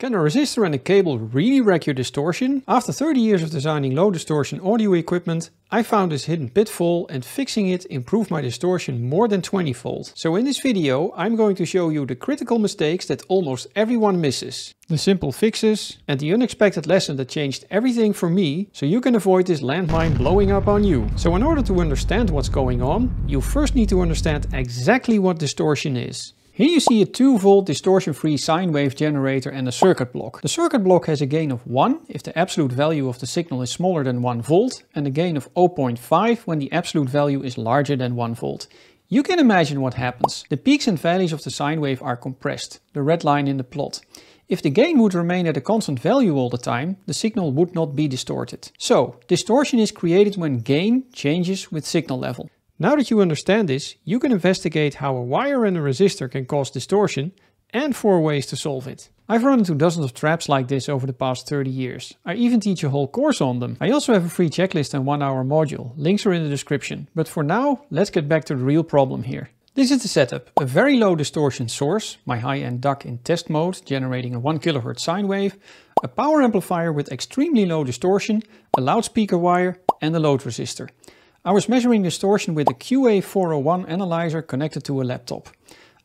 Can a resistor and a cable really wreck your distortion? After 30 years of designing low distortion audio equipment, I found this hidden pitfall and fixing it improved my distortion more than 20 fold. So in this video I'm going to show you the critical mistakes that almost everyone misses, the simple fixes and the unexpected lesson that changed everything for me so you can avoid this landmine blowing up on you. So in order to understand what's going on, you first need to understand exactly what distortion is. Here you see a 2 volt distortion free sine wave generator and a circuit block. The circuit block has a gain of 1 if the absolute value of the signal is smaller than 1 volt and a gain of 0.5 when the absolute value is larger than 1 volt. You can imagine what happens. The peaks and valleys of the sine wave are compressed, the red line in the plot. If the gain would remain at a constant value all the time, the signal would not be distorted. So, distortion is created when gain changes with signal level. Now that you understand this, you can investigate how a wire and a resistor can cause distortion and four ways to solve it. I've run into dozens of traps like this over the past 30 years. I even teach a whole course on them. I also have a free checklist and one hour module. Links are in the description. But for now, let's get back to the real problem here. This is the setup. A very low distortion source, my high-end DAC in test mode, generating a 1 kHz sine wave, a power amplifier with extremely low distortion, a loudspeaker wire and a load resistor. I was measuring distortion with a QA401 analyzer connected to a laptop.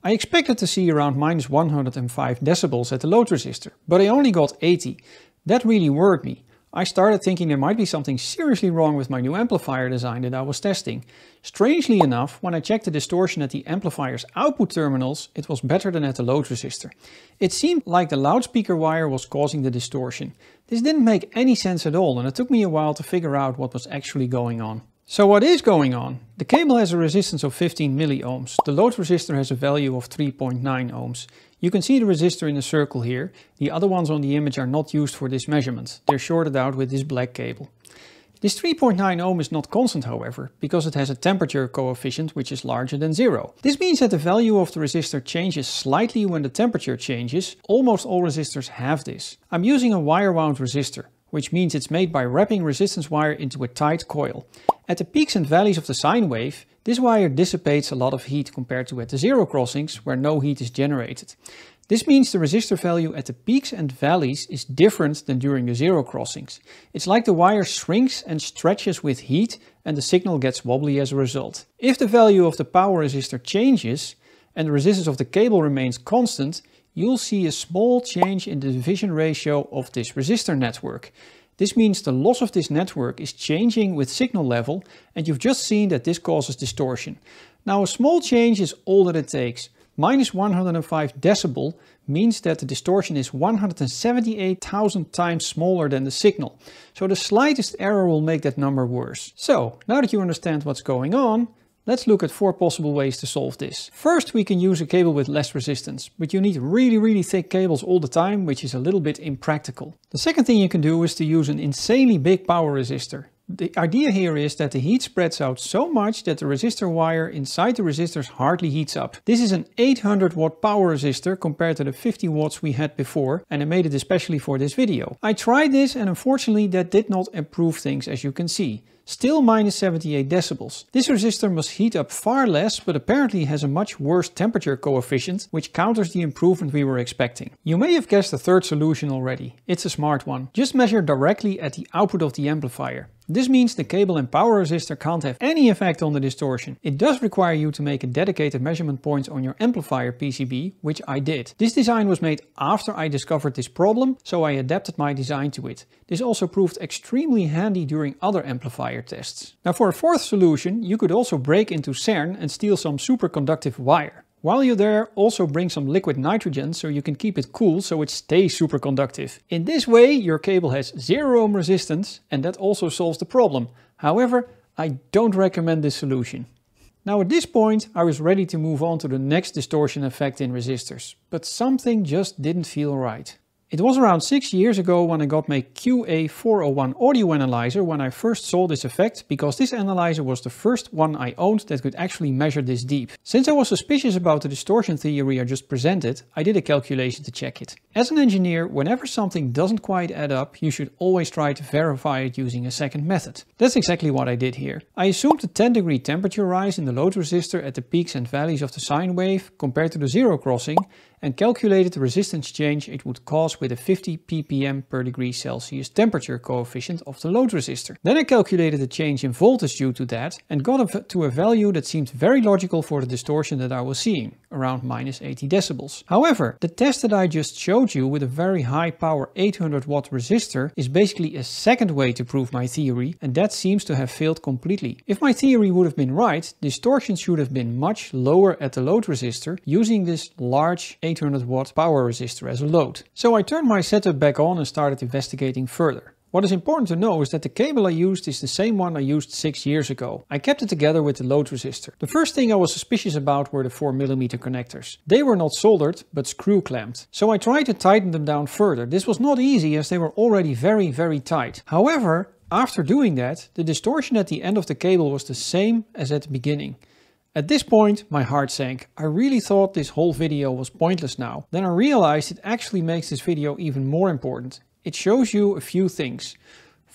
I expected to see around minus 105 decibels at the load resistor, but I only got 80. That really worried me. I started thinking there might be something seriously wrong with my new amplifier design that I was testing. Strangely enough, when I checked the distortion at the amplifier's output terminals, it was better than at the load resistor. It seemed like the loudspeaker wire was causing the distortion. This didn't make any sense at all and it took me a while to figure out what was actually going on. So what is going on? The cable has a resistance of 15 milliohms. The load resistor has a value of 3.9 ohms. You can see the resistor in the circle here. The other ones on the image are not used for this measurement. They're shorted out with this black cable. This 3.9 ohm is not constant however, because it has a temperature coefficient which is larger than zero. This means that the value of the resistor changes slightly when the temperature changes. Almost all resistors have this. I'm using a wire wound resistor which means it's made by wrapping resistance wire into a tight coil. At the peaks and valleys of the sine wave, this wire dissipates a lot of heat compared to at the zero crossings where no heat is generated. This means the resistor value at the peaks and valleys is different than during the zero crossings. It's like the wire shrinks and stretches with heat and the signal gets wobbly as a result. If the value of the power resistor changes and the resistance of the cable remains constant, you'll see a small change in the division ratio of this resistor network. This means the loss of this network is changing with signal level and you've just seen that this causes distortion. Now a small change is all that it takes. Minus 105 decibel means that the distortion is 178,000 times smaller than the signal. So the slightest error will make that number worse. So now that you understand what's going on, Let's look at four possible ways to solve this. First, we can use a cable with less resistance, but you need really, really thick cables all the time, which is a little bit impractical. The second thing you can do is to use an insanely big power resistor. The idea here is that the heat spreads out so much that the resistor wire inside the resistors hardly heats up. This is an 800 watt power resistor compared to the 50 watts we had before and I made it especially for this video. I tried this and unfortunately that did not improve things as you can see still minus 78 decibels. This resistor must heat up far less, but apparently has a much worse temperature coefficient, which counters the improvement we were expecting. You may have guessed the third solution already. It's a smart one. Just measure directly at the output of the amplifier. This means the cable and power resistor can't have any effect on the distortion. It does require you to make a dedicated measurement point on your amplifier PCB, which I did. This design was made after I discovered this problem, so I adapted my design to it. This also proved extremely handy during other amplifier tests. Now for a fourth solution, you could also break into CERN and steal some superconductive wire. While you're there, also bring some liquid nitrogen so you can keep it cool so it stays superconductive. In this way, your cable has zero ohm resistance and that also solves the problem. However, I don't recommend this solution. Now at this point, I was ready to move on to the next distortion effect in resistors, but something just didn't feel right. It was around 6 years ago when I got my QA401 audio analyzer when I first saw this effect because this analyzer was the first one I owned that could actually measure this deep. Since I was suspicious about the distortion theory I just presented, I did a calculation to check it. As an engineer, whenever something doesn't quite add up, you should always try to verify it using a second method. That's exactly what I did here. I assumed a 10 degree temperature rise in the load resistor at the peaks and valleys of the sine wave compared to the zero crossing and calculated the resistance change it would cause with a 50 ppm per degree Celsius temperature coefficient of the load resistor. Then I calculated the change in voltage due to that and got to a value that seemed very logical for the distortion that I was seeing, around minus 80 decibels. However, the test that I just showed you with a very high power 800 watt resistor is basically a second way to prove my theory and that seems to have failed completely. If my theory would have been right, distortion should have been much lower at the load resistor using this large 800 watt power resistor as a load. So I turned my setup back on and started investigating further. What is important to know is that the cable I used is the same one I used 6 years ago. I kept it together with the load resistor. The first thing I was suspicious about were the 4mm connectors. They were not soldered, but screw clamped. So I tried to tighten them down further. This was not easy as they were already very very tight. However, after doing that, the distortion at the end of the cable was the same as at the beginning. At this point, my heart sank. I really thought this whole video was pointless now. Then I realized it actually makes this video even more important it shows you a few things.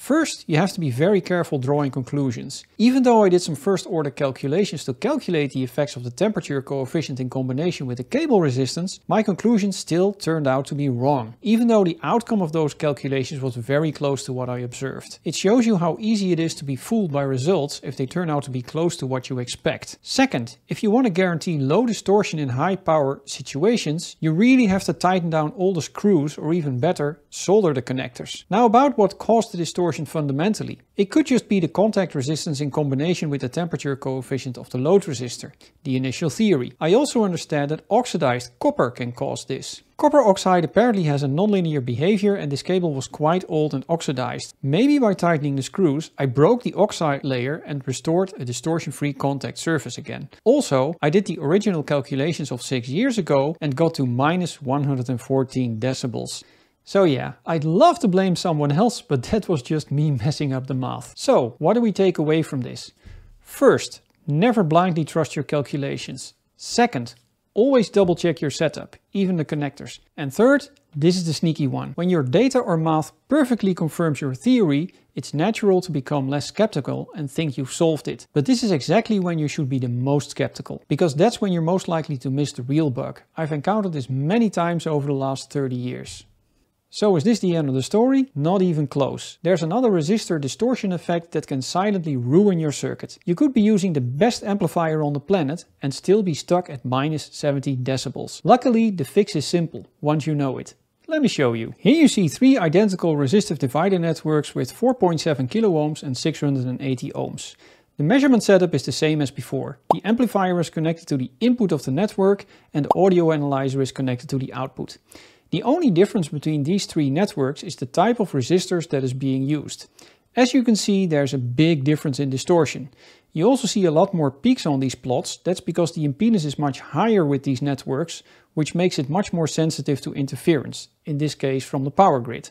First, you have to be very careful drawing conclusions. Even though I did some first order calculations to calculate the effects of the temperature coefficient in combination with the cable resistance, my conclusions still turned out to be wrong, even though the outcome of those calculations was very close to what I observed. It shows you how easy it is to be fooled by results if they turn out to be close to what you expect. Second, if you want to guarantee low distortion in high power situations, you really have to tighten down all the screws or even better, solder the connectors. Now about what caused the distortion distortion fundamentally. It could just be the contact resistance in combination with the temperature coefficient of the load resistor, the initial theory. I also understand that oxidized copper can cause this. Copper oxide apparently has a nonlinear behavior and this cable was quite old and oxidized. Maybe by tightening the screws I broke the oxide layer and restored a distortion-free contact surface again. Also, I did the original calculations of 6 years ago and got to minus 114 decibels. So yeah, I'd love to blame someone else, but that was just me messing up the math. So what do we take away from this? First, never blindly trust your calculations. Second, always double check your setup, even the connectors. And third, this is the sneaky one. When your data or math perfectly confirms your theory, it's natural to become less skeptical and think you've solved it. But this is exactly when you should be the most skeptical, because that's when you're most likely to miss the real bug. I've encountered this many times over the last 30 years. So is this the end of the story? Not even close. There's another resistor distortion effect that can silently ruin your circuit. You could be using the best amplifier on the planet and still be stuck at minus 70 decibels. Luckily, the fix is simple, once you know it. Let me show you. Here you see three identical resistive divider networks with 4.7 kilo ohms and 680 ohms. The measurement setup is the same as before. The amplifier is connected to the input of the network and the audio analyzer is connected to the output. The only difference between these three networks is the type of resistors that is being used. As you can see, there's a big difference in distortion. You also see a lot more peaks on these plots. That's because the impedance is much higher with these networks, which makes it much more sensitive to interference, in this case from the power grid.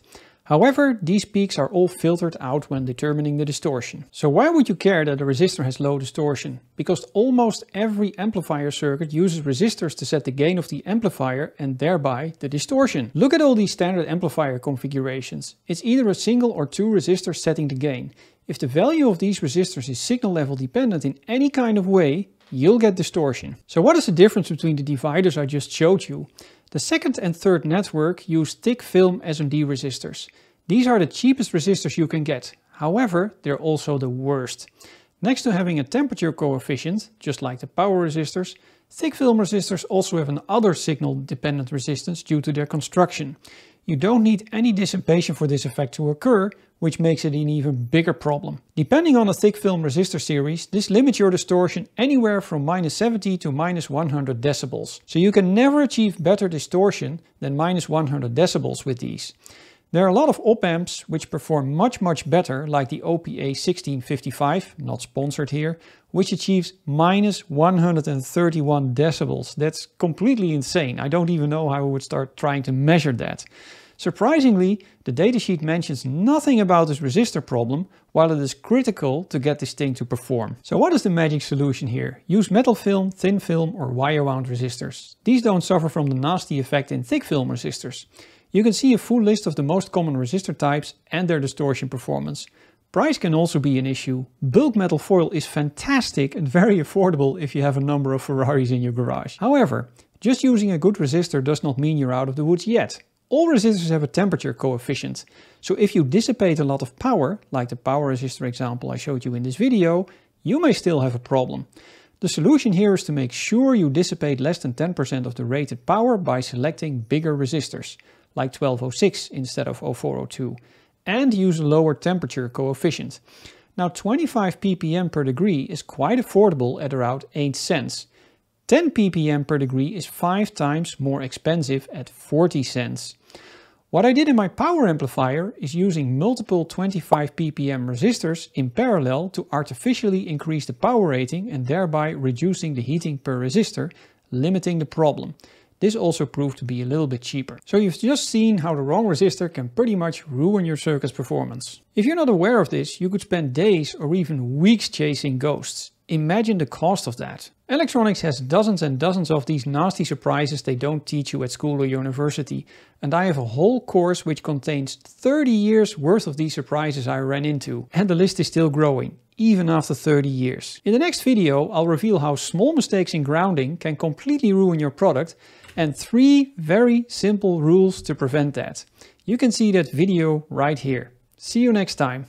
However, these peaks are all filtered out when determining the distortion. So why would you care that a resistor has low distortion? Because almost every amplifier circuit uses resistors to set the gain of the amplifier and thereby the distortion. Look at all these standard amplifier configurations. It's either a single or two resistors setting the gain. If the value of these resistors is signal level dependent in any kind of way, you'll get distortion. So what is the difference between the dividers I just showed you? The second and third network use thick film SMD resistors. These are the cheapest resistors you can get. However, they're also the worst. Next to having a temperature coefficient, just like the power resistors, thick film resistors also have an other signal dependent resistance due to their construction. You don't need any dissipation for this effect to occur, which makes it an even bigger problem. Depending on the thick film resistor series, this limits your distortion anywhere from minus 70 to minus 100 decibels. So you can never achieve better distortion than minus 100 decibels with these. There are a lot of op-amps which perform much much better like the OPA 1655, not sponsored here, which achieves minus 131 decibels. That's completely insane. I don't even know how I would start trying to measure that. Surprisingly, the datasheet mentions nothing about this resistor problem, while it is critical to get this thing to perform. So what is the magic solution here? Use metal film, thin film or wire wound resistors. These don't suffer from the nasty effect in thick film resistors. You can see a full list of the most common resistor types and their distortion performance. Price can also be an issue. Bulk metal foil is fantastic and very affordable if you have a number of Ferraris in your garage. However, Just using a good resistor does not mean you're out of the woods yet. All resistors have a temperature coefficient, so if you dissipate a lot of power, like the power resistor example I showed you in this video, you may still have a problem. The solution here is to make sure you dissipate less than 10% of the rated power by selecting bigger resistors, like 1206 instead of 0402, and use a lower temperature coefficient. Now 25 ppm per degree is quite affordable at around 8 cents. 10 ppm per degree is 5 times more expensive at 40 cents. What I did in my power amplifier is using multiple 25 ppm resistors in parallel to artificially increase the power rating and thereby reducing the heating per resistor, limiting the problem. This also proved to be a little bit cheaper. So you've just seen how the wrong resistor can pretty much ruin your circuit's performance. If you're not aware of this, you could spend days or even weeks chasing ghosts. Imagine the cost of that. Electronics has dozens and dozens of these nasty surprises they don't teach you at school or university. And I have a whole course which contains 30 years worth of these surprises I ran into. And the list is still growing, even after 30 years. In the next video, I'll reveal how small mistakes in grounding can completely ruin your product and three very simple rules to prevent that. You can see that video right here. See you next time.